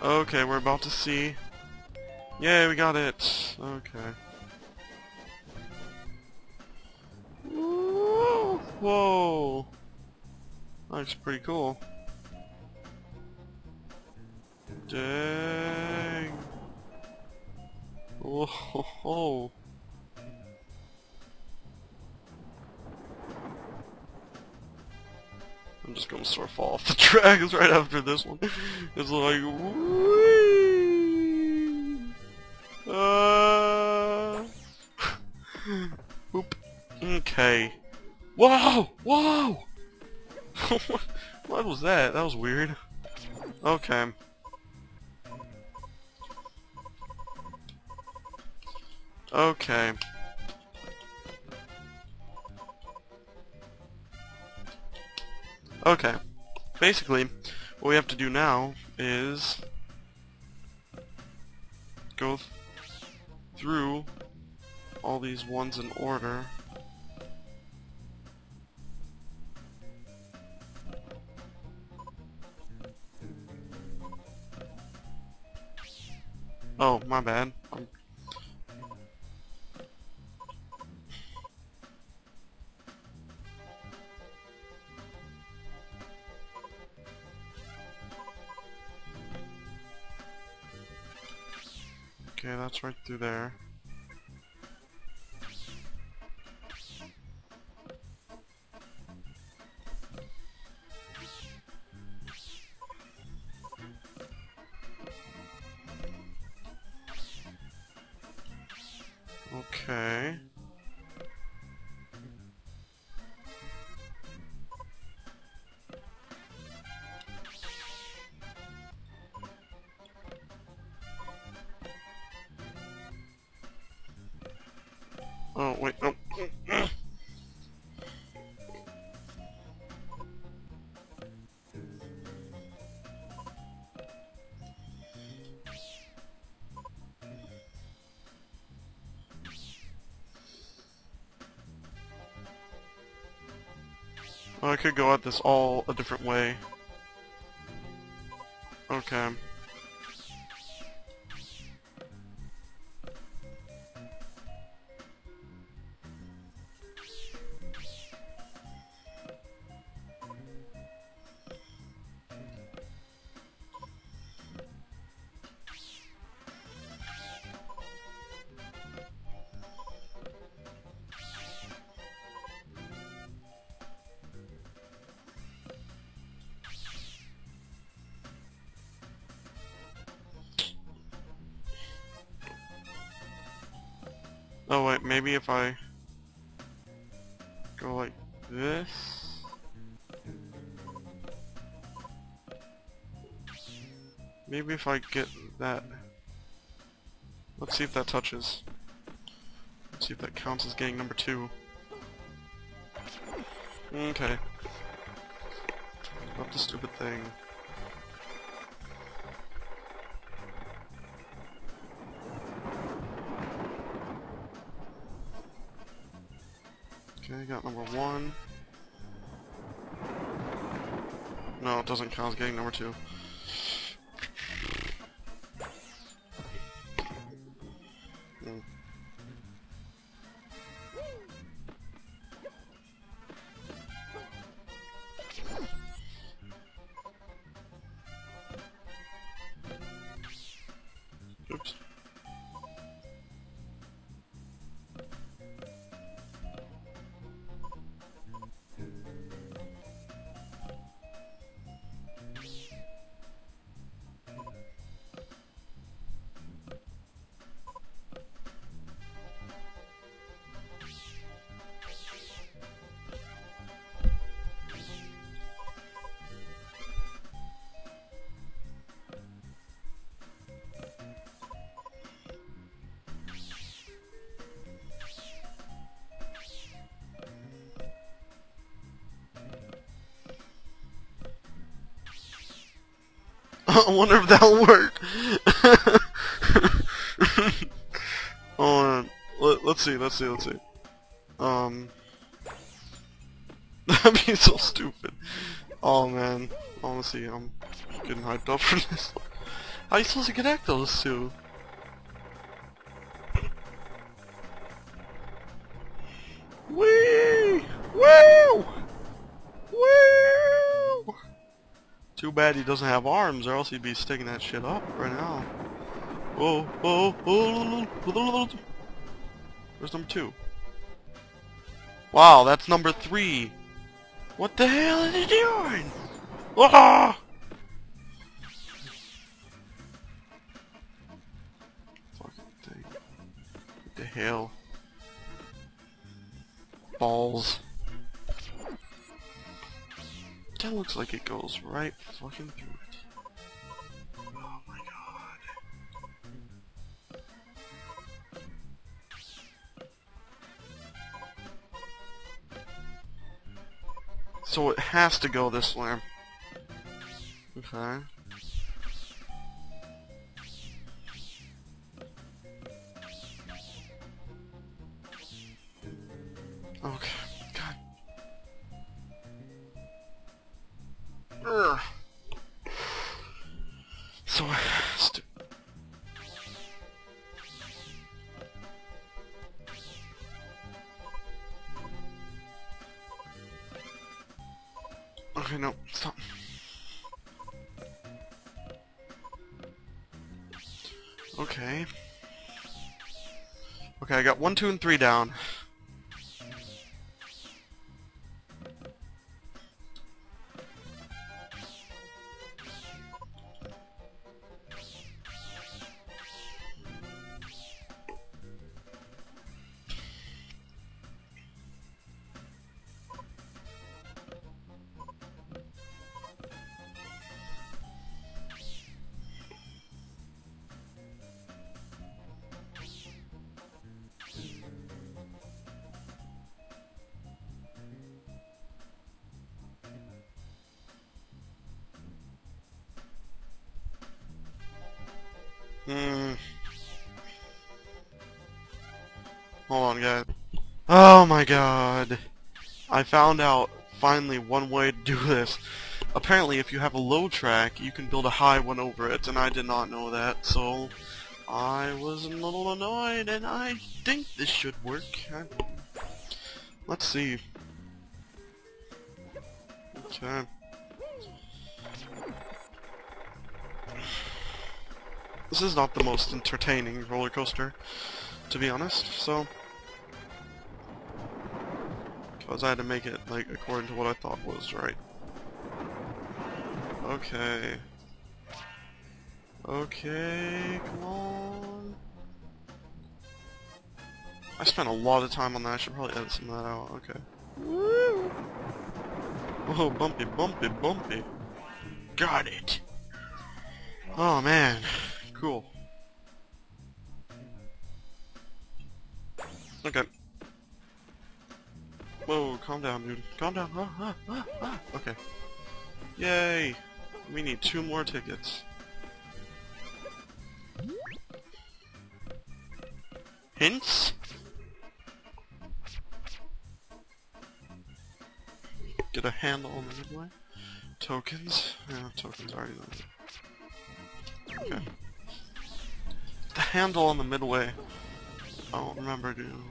Okay, we're about to see. Yay, we got it. Okay. Woo! Whoa! That's pretty cool. Dang. Whoa! I'm just gonna sort of fall off the tracks right after this one. It's like, whee! Uh, boop. Okay. Whoa! Whoa! what was that? That was weird. Okay. Okay. Okay. Basically, what we have to do now is go th through all these ones in order. Oh, my bad. I'm Okay, that's right through there. Oh, wait, no. I could go at this all a different way. Okay. Oh wait, maybe if I go like this. Maybe if I get that. Let's see if that touches. Let's see if that counts as getting number two. Okay. Not the stupid thing. Okay, got number one. No, it doesn't count as getting number two. I wonder if that'll work. On. Let, let's see, let's see, let's see. Um. That'd be so stupid. Oh man. Honestly, I'm getting hyped up for this. How are you supposed to connect those two? Wee! Woo! Woo! Too bad he doesn't have arms, or else he'd be sticking that shit up right now. Whoa, whoa, whoa. Where's number two? Wow, that's number three. What the hell is he doing? Ah! Fucking thing. What the hell? Balls. That looks like it goes right fucking through it. Oh my god. So it has to go this way. Okay. Ugh. So. Okay, no, stop. Okay. Okay, I got one, two, and three down. Hold on, guys. Oh my god. I found out finally one way to do this. Apparently, if you have a low track, you can build a high one over it, and I did not know that, so I was a little annoyed, and I think this should work. Let's see. Okay. This is not the most entertaining roller coaster, to be honest, so... Because I had to make it, like, according to what I thought was right. Okay. Okay, come on. I spent a lot of time on that, I should probably edit some of that out, okay. Woo! Whoa, bumpy, bumpy, bumpy. Got it! Oh man. Cool. Okay. Whoa, calm down, dude. Calm down. Ah, ah, ah, ah. Okay. Yay! We need two more tickets. Hints? Get a handle on the midway. Tokens? Yeah, tokens already there. Okay the handle on the midway. I don't remember doing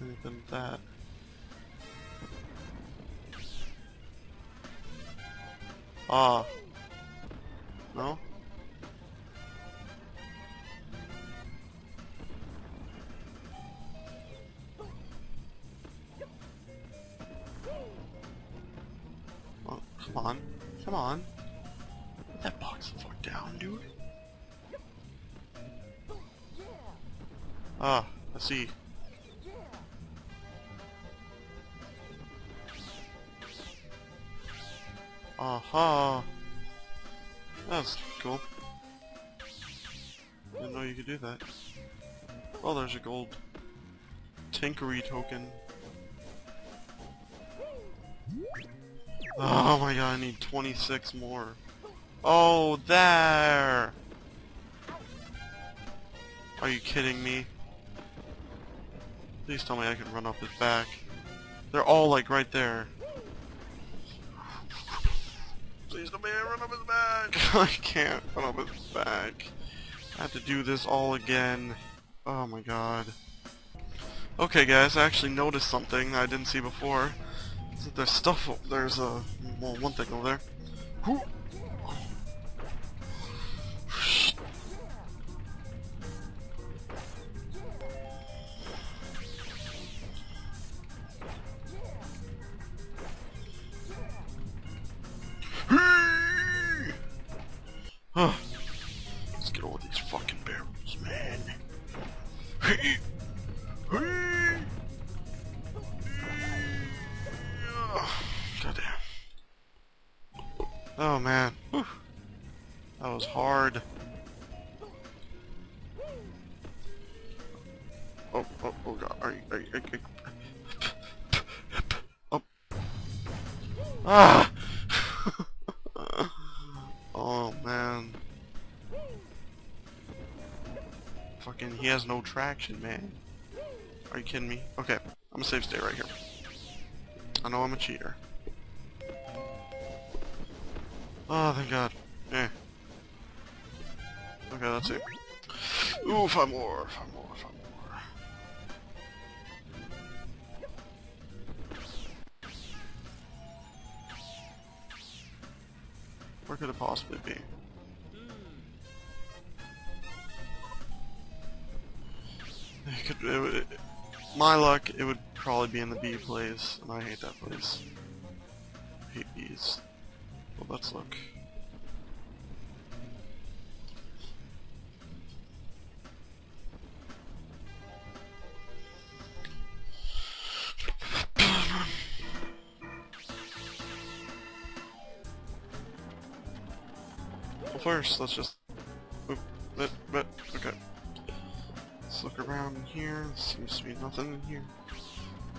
anything that. Ah. No? Oh, come on. Come on. Put that box fuck down, dude. Ah, I see. Aha! That's cool. Didn't know you could do that. Oh, there's a gold Tinkery token. Oh my god, I need 26 more. Oh, there! Are you kidding me? Please tell me I can run up his back. They're all like right there. Please don't make me run up his back. I can't run up his back. I have to do this all again. Oh my god. Okay guys, I actually noticed something I didn't see before. There's stuff, there's a, well, one thing over there. Whew. Let's get all these fucking barrels, man. Goddamn. Oh man. That was hard. Oh, oh, oh god. Are you, are you, are you, oh. Ah! He has no traction, man. Are you kidding me? Okay, I'm gonna save stay right here. I know I'm a cheater. Oh, thank god. Eh. Okay, that's it. Ooh, five more, five more, five more. Where could it possibly be? Could, it, it, my luck, it would probably be in the bee place, and I hate that place. I hate bees. Well, let's look. Well, first, let's just... Oop, but, but, okay. Let's look around in here. Seems to be nothing in here.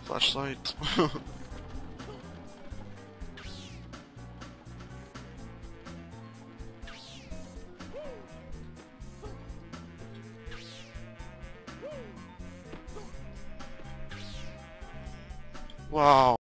Flashlight. wow.